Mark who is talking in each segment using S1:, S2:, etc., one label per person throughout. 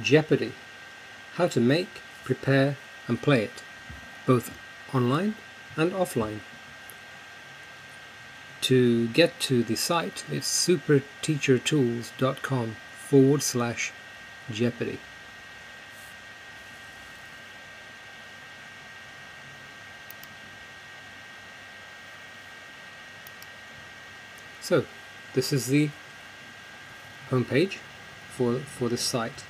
S1: Jeopardy! How to make, prepare and play it, both online and offline. To get to the site, it's superteachertools.com forward slash Jeopardy. So, this is the homepage for, for the site.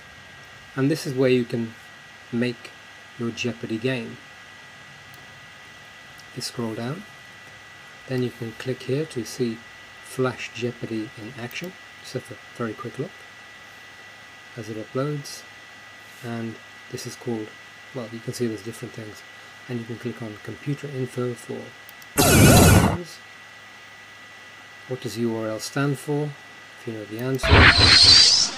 S1: And this is where you can make your Jeopardy game. You scroll down, then you can click here to see Flash Jeopardy in action. Just have a very quick look as it uploads. And this is called, well, you can see there's different things. And you can click on computer info for what does URL stand for? If you know the answer.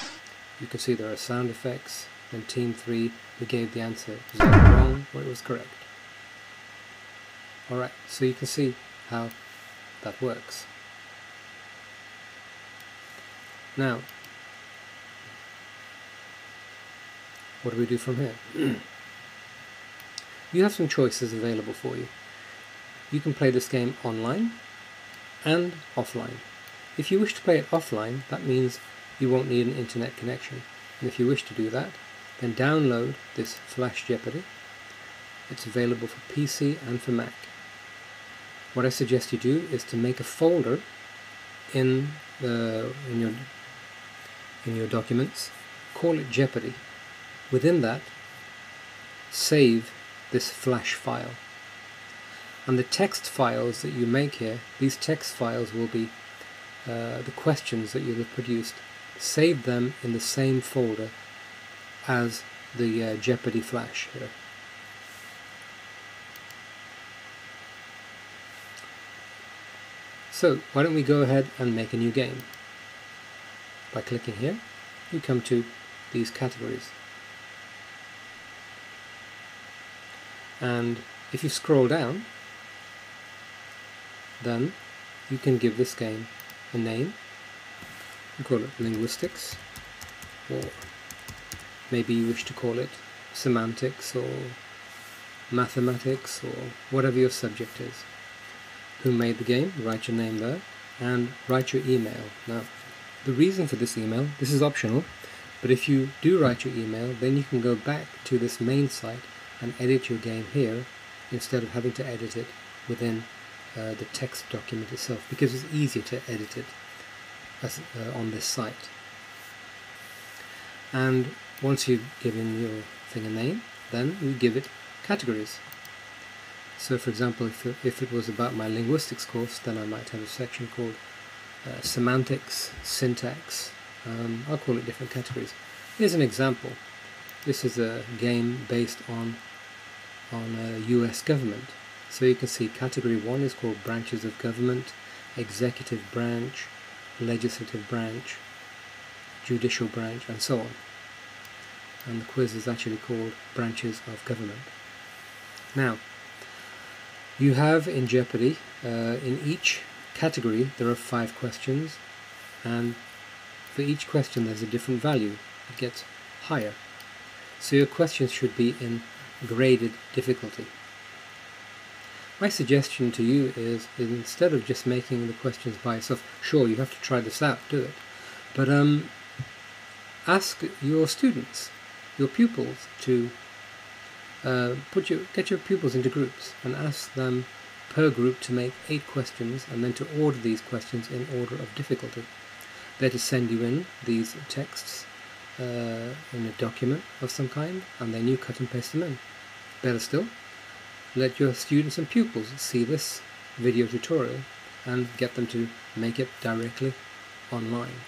S1: You can see there are sound effects. And team 3 who gave the answer was wrong or it was correct. Alright, so you can see how that works. Now, what do we do from here? you have some choices available for you. You can play this game online and offline. If you wish to play it offline, that means you won't need an internet connection. And if you wish to do that, then download this Flash Jeopardy. It's available for PC and for Mac. What I suggest you do is to make a folder in the in your in your documents, call it Jeopardy. Within that, save this Flash file. And the text files that you make here, these text files will be uh, the questions that you'll have produced. Save them in the same folder as the uh, Jeopardy flash here. So why don't we go ahead and make a new game. By clicking here, you come to these categories. And if you scroll down, then you can give this game a name. Call it linguistics, or maybe you wish to call it semantics or mathematics or whatever your subject is. Who made the game? Write your name there and write your email. Now, the reason for this email, this is optional, but if you do write your email, then you can go back to this main site and edit your game here instead of having to edit it within uh, the text document itself because it's easier to edit it as, uh, on this site. And once you've given your thing a name, then you give it categories. So for example, if, if it was about my linguistics course, then I might have a section called uh, semantics, syntax, um, I'll call it different categories. Here's an example. This is a game based on on a US government. So you can see category 1 is called branches of government, executive branch, legislative branch, judicial branch, and so on. And the quiz is actually called branches of government. Now, you have in Jeopardy, uh, in each category, there are five questions, and for each question there's a different value. It gets higher. So your questions should be in graded difficulty. My suggestion to you is, instead of just making the questions by yourself, sure you have to try this out, do it, but um, ask your students, your pupils, to uh, put your get your pupils into groups and ask them per group to make eight questions and then to order these questions in order of difficulty. They're to send you in these texts uh, in a document of some kind and then you cut and paste them in. Better still, let your students and pupils see this video tutorial and get them to make it directly online.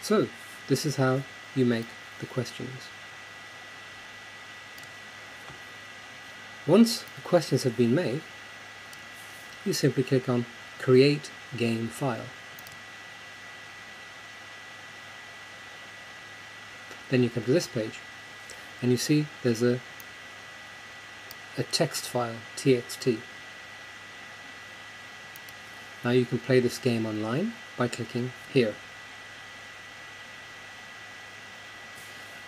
S1: So, this is how you make the questions. Once the questions have been made, you simply click on Create Game File. Then you come to this page and you see there's a a text file, txt. Now you can play this game online by clicking here.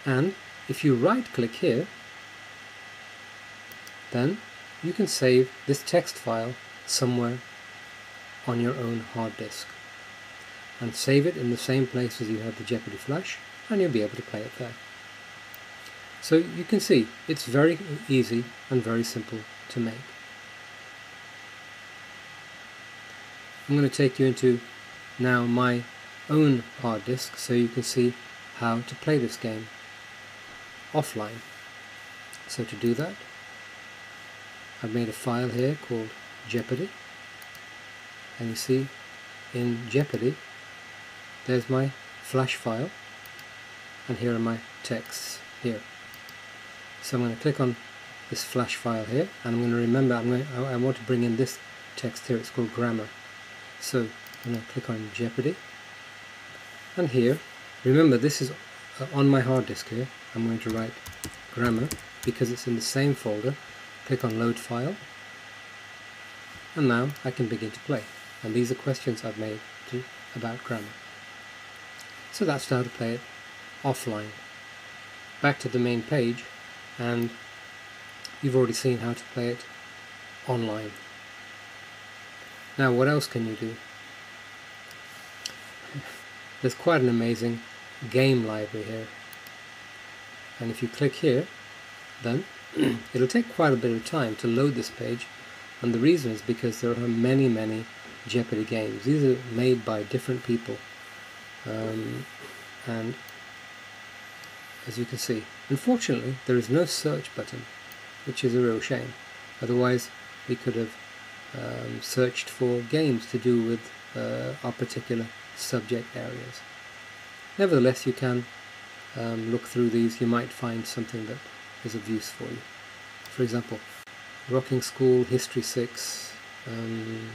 S1: And if you right click here, then you can save this text file somewhere on your own hard disk and save it in the same place as you have the Jeopardy flash and you'll be able to play it there. So you can see it's very easy and very simple to make. I'm going to take you into now my own hard disk so you can see how to play this game offline. So to do that I've made a file here called Jeopardy and you see in Jeopardy there's my flash file and here are my texts here so I'm going to click on this flash file here and I'm going to remember I'm going to, I want to bring in this text here it's called grammar. So I'm going to click on Jeopardy. And here remember this is uh, on my hard disk here I'm going to write grammar because it's in the same folder. Click on load file. And now I can begin to play. And these are questions I've made to, about grammar. So that's how to play it offline. Back to the main page and you've already seen how to play it online. Now what else can you do? There's quite an amazing game library here. And if you click here then it'll take quite a bit of time to load this page. And the reason is because there are many many Jeopardy games. These are made by different people. Um, and as you can see unfortunately there is no search button which is a real shame. Otherwise we could have um, searched for games to do with uh, our particular subject areas. Nevertheless you can um, look through these. You might find something that is of use for you. For example rocking school history 6 um,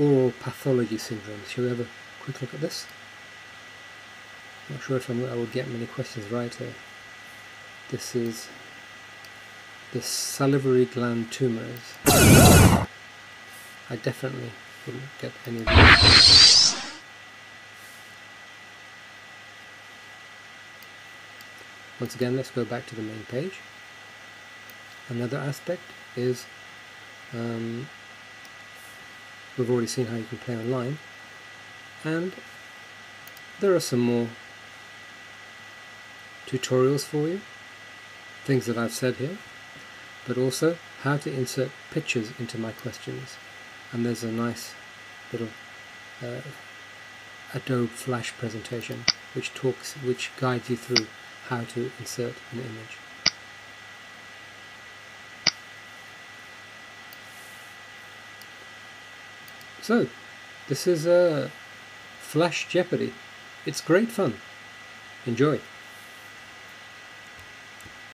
S1: oral pathology syndromes shall we have a quick look at this? Not sure if I'm, i will get many questions right here. This is the salivary gland tumours. I definitely wouldn't get any of these. Once again, let's go back to the main page. Another aspect is um, we've already seen how you can play online, and there are some more tutorials for you, things that I've said here, but also how to insert pictures into my questions. And there's a nice little uh, Adobe Flash presentation which talks, which guides you through how to insert an image. So, this is a uh, Flash Jeopardy. It's great fun. Enjoy.